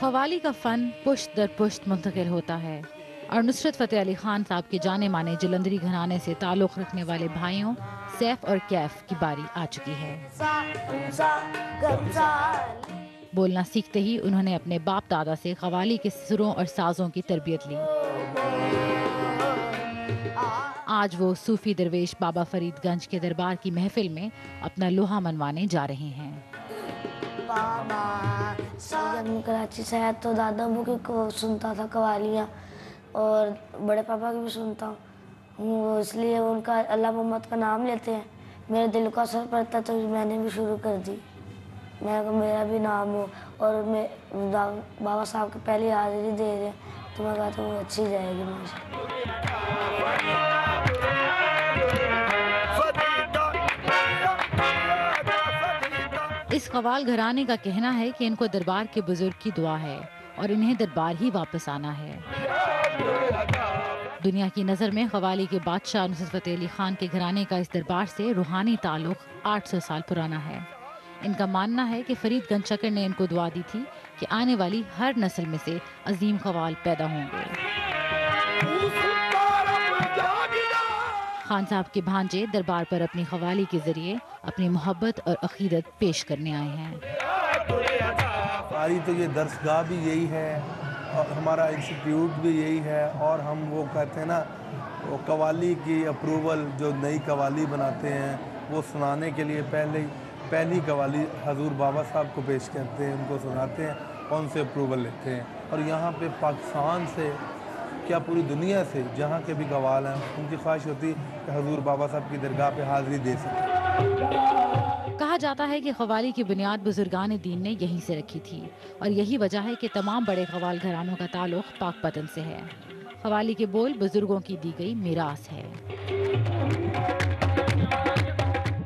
قوالی کا فن پشت در پشت منتقل ہوتا ہے۔ اور نصرت فتح علی خان صاحب کے جانے مانے جلندری گھرانے سے تعلق رکھنے والے بھائیوں، سیف اور کیف کی باری آ چکی ہے۔ بولنا سیکھتے ہی انہوں نے اپنے باپ دادا سے قوالی کے سروں اور سازوں کی تربیت لی۔ آج وہ صوفی درویش بابا فرید گنج کے دربار کی محفل میں اپنا لوہا منوانے جا رہے ہیں۔ جب میں کراچی سے آیا تو دادا ابو کی کو سنتا تھا قوالیاں اور بڑے پاپا کی بھی سنتا ہوں وہ اس لیے ان کا اللہ محمد کا نام لیتے ہیں میرے دل کا اثر پڑتا تو میں نے بھی شروع کر دی میں میرا بھی نام ہو اور میں بابا صاحب کی پہلی حاضری دے رہے تو میں کہا تو وہ اچھی جائے گی ماشاء اس قوال گھرانے کا کہنا ہے کہ ان کو دربار کے بزرگ کی دعا ہے اور انہیں دربار ہی واپس آنا ہے۔ دنیا کی نظر میں قوالی کے بادشاہ نصرت فتح علی خان کے گھرانے کا اس دربار سے روحانی تعلق آٹھ سو سال پرانا ہے۔ ان کا ماننا ہے کہ فرید گنج چکر نے ان کو دعا دی تھی کہ آنے والی ہر نسل میں سے عظیم قوال پیدا ہوں گے۔ خان صاحب کے بھانجے دربار پر اپنی قوالی کے ذریعے اپنی محبت اور عقیدت پیش کرنے آئے ہیں۔ ہماری تو یہ درسگاہ بھی یہی ہے اور ہمارا انسٹیٹیوٹ بھی یہی ہے اور ہم وہ کہتے ہیں نا، وہ قوالی کی اپروول جو نئی قوالی بناتے ہیں، وہ سنانے کے لیے پہلے پہلی قوالی حضور بابا صاحب کو پیش کرتے ہیں، ان کو سناتے ہیں اور ان سے اپروول لیتے ہیں۔ اور یہاں پہ پاکستان سے کیا پوری دنیا سے جہاں کے بھی قوال ہیں، ان کی خواہش ہوتی کہ حضور بابا صاحب کی درگاہ پہ حاضری دے سکیں۔ کہا جاتا ہے کہ قوالی کی بنیاد بزرگان دین نے یہیں سے رکھی تھی اور یہی وجہ ہے کہ تمام بڑے قوال گھرانوں کا تعلق پاک پتن سے ہے۔ قوالی کے بول بزرگوں کی دی گئی میراث ہے۔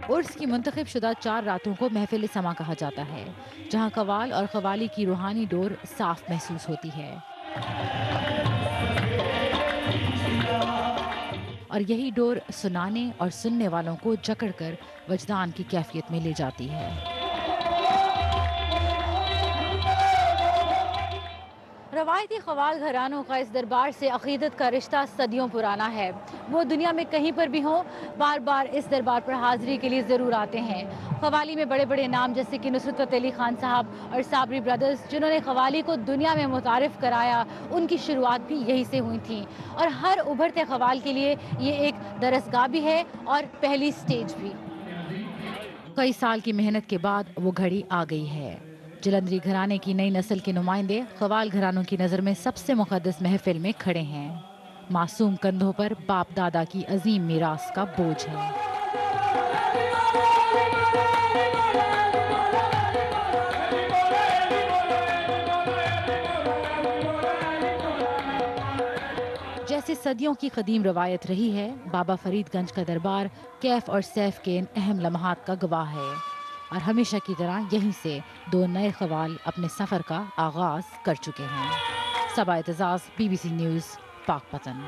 عرس کی منتخب شدہ چار راتوں کو محفل سما کہا جاتا ہے، جہاں قوال اور قوالی کی روحانی ڈور صاف محسوس ہوتی ہے۔ اور یہی ڈور سنانے اور سننے والوں کو جکڑ کر وجدان کی کیفیت میں لے جاتی ہے۔ روایتی قوال گھرانوں کا اس دربار سے عقیدت کا رشتہ صدیوں پرانا ہے۔ وہ دنیا میں کہیں پر بھی ہوں، بار بار اس دربار پر حاضری کے لیے ضرور آتے ہیں۔ قوالی میں بڑے بڑے نام جیسے کہ نصرت فتح علی خان صاحب اور صابری برادرز جنہوں نے قوالی کو دنیا میں متعارف کرایا، ان کی شروعات بھی یہی سے ہوئی تھیں اور ہر ابھرتے قوال کے لیے یہ ایک درسگاہ بھی ہے اور پہلی سٹیج بھی۔ کئی سال کی محنت کے بعد وہ گھڑی آ گئی ہے۔ جلندری گھرانے کی نئی نسل کے نمائندے قوال گھرانوں کی نظر میں سب سے مقدس محفل میں کھڑے ہیں۔ معصوم کندھوں پر باپ دادا کی عظیم میراث کا بوجھ ہے۔ جیسے صدیوں کی قدیم روایت رہی ہے، بابا فرید گنج کا دربار کیف اور سیف کے ان اہم لمحات کا گواہ ہے۔ اور ہمیشہ کی طرح یہیں سے دو نئے قوال اپنے سفر کا آغاز کر چکے ہیں۔ Saba Aitzaz B B C news, Pakpattan